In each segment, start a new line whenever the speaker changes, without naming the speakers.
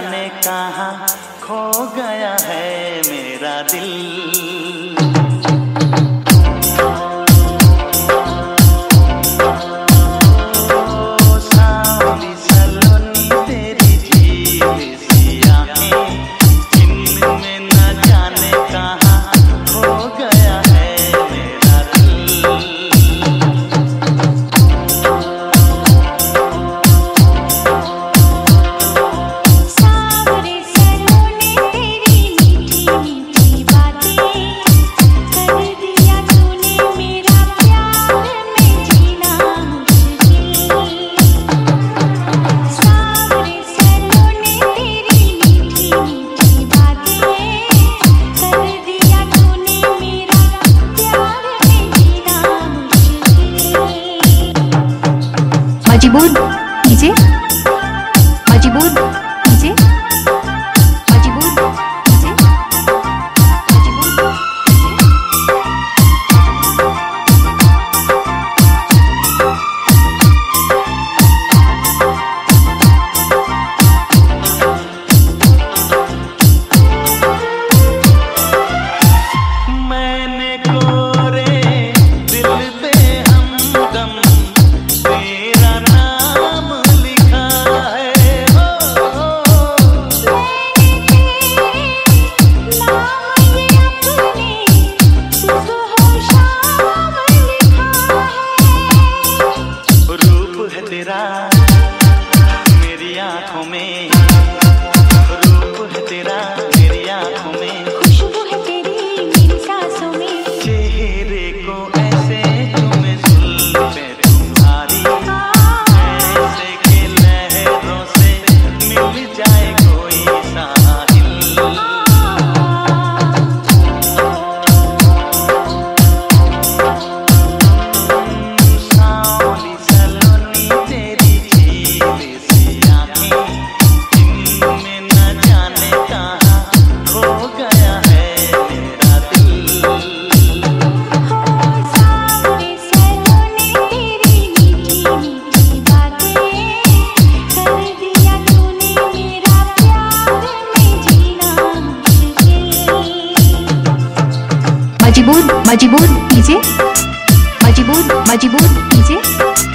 जाने कहाँ खो गया है मेरा दिल।
Chibun 89.1
आंखों में
मज़बूत मज़बूत कीजिए मज़बूत मज़बूत कीजिए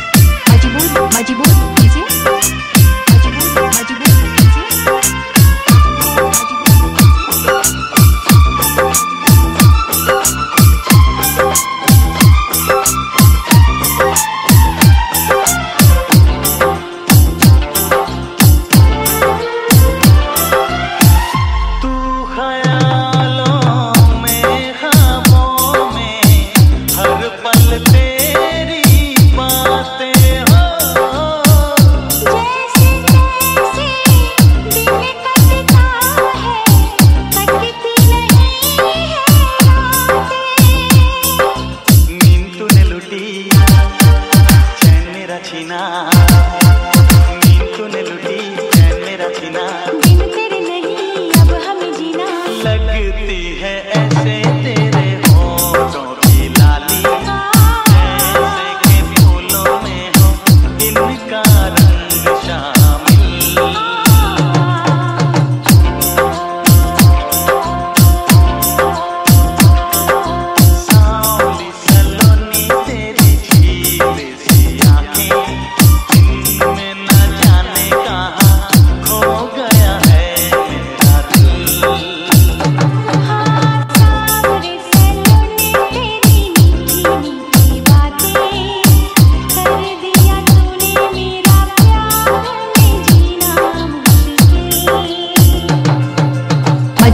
起那。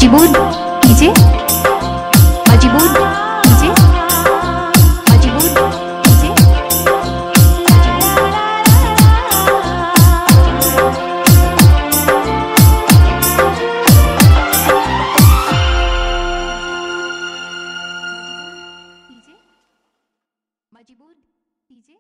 अजीबूद कीजे अजीबूद कीजिए। अजीबूद कीजिए। मज़बूत कीजिए।